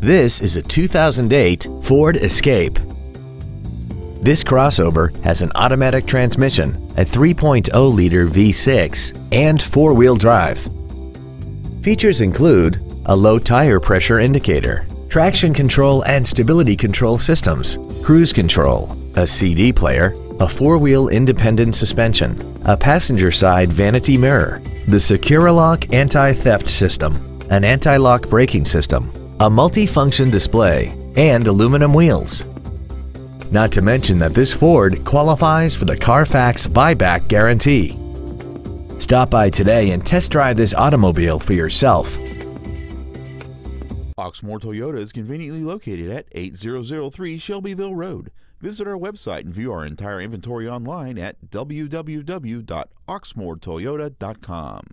This is a 2008 Ford Escape. This crossover has an automatic transmission, a 3.0-liter V6, and four-wheel drive. Features include a low tire pressure indicator, traction control and stability control systems, cruise control, a CD player, a four-wheel independent suspension, a passenger side vanity mirror, the Securilock anti-theft system, an anti-lock braking system, a multi-function display, and aluminum wheels. Not to mention that this Ford qualifies for the Carfax buyback guarantee. Stop by today and test drive this automobile for yourself. Oxmoor Toyota is conveniently located at 8003 Shelbyville Road. Visit our website and view our entire inventory online at www.oxmoortoyota.com.